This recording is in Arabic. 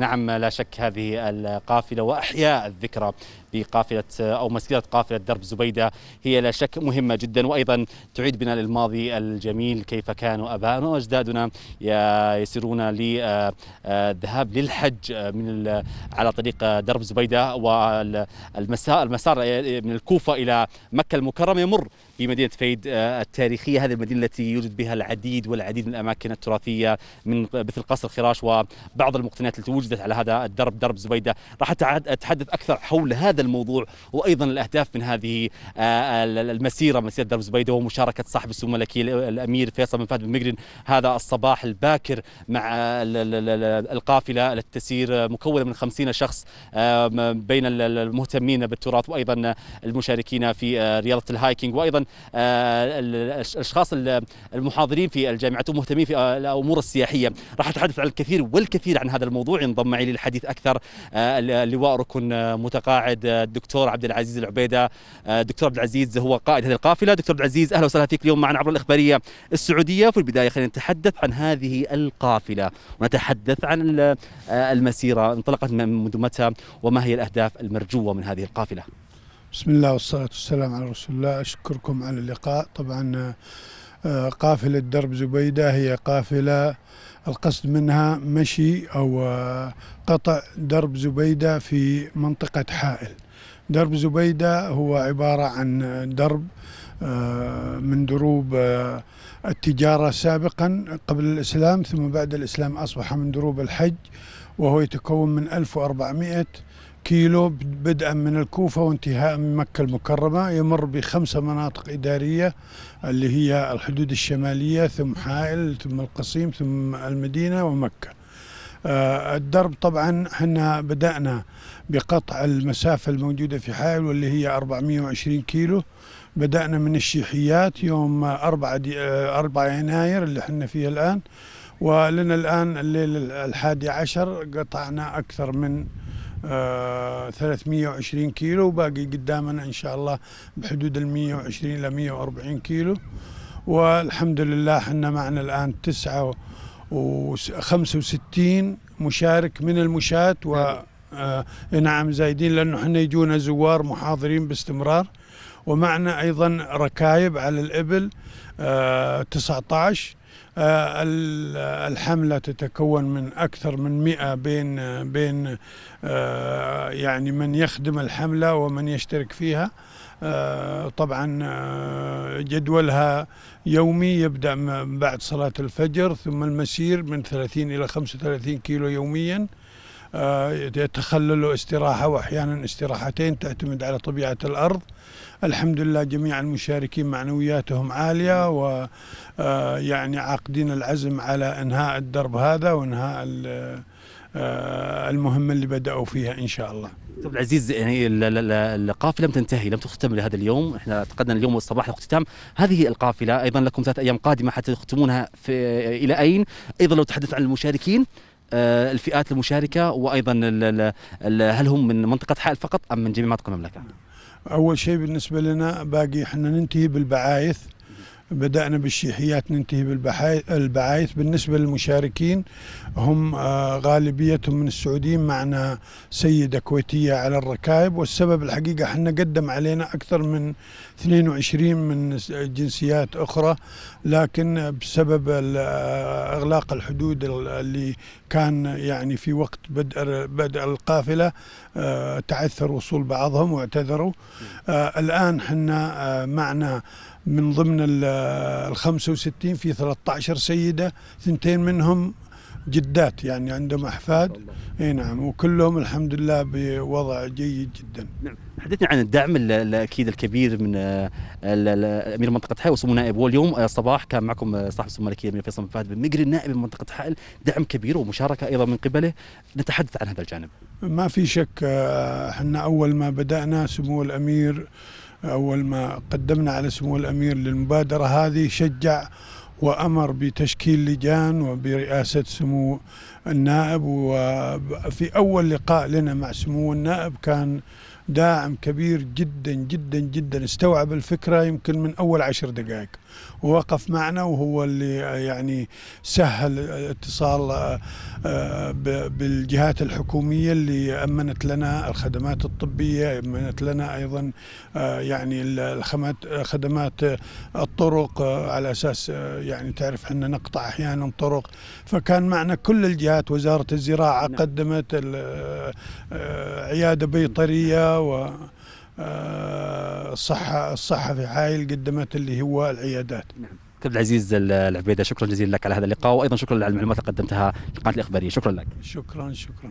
نعم لا شك هذه القافلة وأحياء الذكرى. بقافلة أو مسيرة قافلة درب زبيدة هي لا شك مهمة جدا وأيضا تعيد بنا للماضي الجميل كيف كانوا أباؤنا وأجدادنا يسيرون للذهاب للحج من على طريق درب زبيدة والمسار المسار من الكوفة إلى مكة المكرمة يمر بمدينة فيد التاريخية. هذه المدينة التي يوجد بها العديد والعديد من الأماكن التراثية من مثل قصر خراش وبعض المقتنيات التي وجدت على هذا الدرب درب زبيدة. راح أتحدث أكثر حول هذا الموضوع وأيضا الأهداف من هذه المسيرة مسيرة درب زبيدة ومشاركة صاحب السمو الملكي الأمير فيصل بن فهد بن مقرن هذا الصباح الباكر مع القافلة التي تسير مكونة من خمسين شخص بين المهتمين بالتراث وأيضا المشاركين في رياضة الهايكينج. وأيضا الأشخاص المحاضرين في الجامعات ومهتمين في الأمور السياحية. راح أتحدث عن الكثير والكثير عن هذا الموضوع. ينضم معي للحديث أكثر اللواء ركن متقاعد الدكتور عبد العزيز العبيدة. دكتور عبد العزيز هو قائد هذه القافلة. دكتور عبد العزيز أهلا وسهلا فيك اليوم معنا عبر الإخبارية السعودية. في البداية خلينا نتحدث عن هذه القافلة ونتحدث عن المسيرة انطلقت منذ متى وما هي الأهداف المرجوة من هذه القافلة؟ بسم الله والصلاة والسلام على رسول الله. أشكركم على اللقاء. طبعا قافلة درب زبيدة هي قافلة القصد منها مشي أو قطع درب زبيدة في منطقة حائل. درب زبيدة هو عبارة عن درب من دروب التجارة سابقا قبل الإسلام ثم بعد الإسلام أصبح من دروب الحج وهو يتكون من 1400 كيلو بدءا من الكوفة وانتهاء من مكة المكرمة يمر بخمسة مناطق إدارية اللي هي الحدود الشمالية ثم حائل ثم القصيم ثم المدينة ومكة. آه الدرب طبعا إحنا بدأنا بقطع المسافة الموجودة في حائل واللي هي 420 كيلو. بدأنا من الشيحيات يوم 4 4 يناير اللي إحنا فيه الآن. ولنا الآن الليل الحادي عشر قطعنا أكثر من آه 320 كيلو. وباقي قدامنا إن شاء الله بحدود ال 120 إلى 140 كيلو. والحمد لله إحنا معنا الآن 9 و 65 مشارك من المشاة و آه نعم زايدين لأنه إحنا يجونا زوار محاضرين باستمرار. ومعنا أيضا ركايب على الإبل آه 19 الحملة تتكون من أكثر من مئة بين بين يعني من يخدم الحملة ومن يشترك فيها. طبعا جدولها يومي يبدأ بعد صلاة الفجر ثم المسير من 30 إلى 35 كيلو يوميا. يتخلل استراحة وأحيانا استراحتين تعتمد على طبيعة الأرض. الحمد لله جميع المشاركين معنوياتهم عالية ويعني عاقدين العزم على إنهاء الدرب هذا وإنهاء المهمة اللي بدأوا فيها إن شاء الله. دكتور العزيز يعني القافلة لم تنتهي لم تختم لهذا اليوم. إحنا اعتقدنا اليوم الصباح الاختتام. هذه القافلة. أيضا لكم ثلاث أيام قادمة حتى تختمونها في إلى أين؟ أيضا لو تحدث عن المشاركين الفئات المشاركة وأيضا هل هم من منطقة حائل فقط أم من جميع مناطق المملكة؟ أول شيء بالنسبة لنا باقي إحنا ننتهي بالبعايث. بدأنا بالشيحيات ننتهي بالبعايث بالنسبة للمشاركين هم غالبيتهم من السعوديين معنا سيدة كويتية على الركائب. والسبب الحقيقة إحنا قدم علينا أكثر من 22 من جنسيات أخرى لكن بسبب إغلاق الحدود اللي كان يعني في وقت بدء بدء القافلة تعثر وصول بعضهم واعتذروا. الآن إحنا معنا من ضمن ال 65 في 13 سيدة ثنتين منهم جدات يعني عندهم أحفاد. إي نعم وكلهم الحمد لله بوضع جيد جدا. نعم. حدثني عن الدعم أكيد الكبير من أمير منطقة حائل وسمو نائب. واليوم الصباح كان معكم صاحب السمو الملكي الامير فيصل بن فهد بن مقري نائب من منطقة حائل دعم كبير ومشاركة أيضا من قبله. نتحدث عن هذا الجانب. ما في شك إحنا أول ما بدأنا سمو الأمير أول ما قدمنا على سمو الأمير للمبادرة هذه شجع وأمر بتشكيل لجان وبرئاسة سمو النائب وفي أول لقاء لنا مع سمو النائب كان داعم كبير جدا جدا جدا. استوعب الفكرة يمكن من أول عشر دقائق. ووقف معنا وهو اللي يعني سهل اتصال آه، بالجهات الحكومية اللي أمنت لنا الخدمات الطبية أمنت لنا أيضا آه، يعني خدمات الطرق آه، على أساس يعني تعرف أن نقطع أحيانا طرق. فكان معنا كل الجهات وزارة الزراعة نعم. قدمت عيادة بيطرية و آه، الصحة الصحة في حائل قدمت اللي هو العيادات. كابتن العزيز العبيدة شكرا جزيلا لك على هذا اللقاء وأيضا شكرا على المعلومات اللي قدمتها. للقناه الإخبارية. شكرا لك. شكرا شكرا.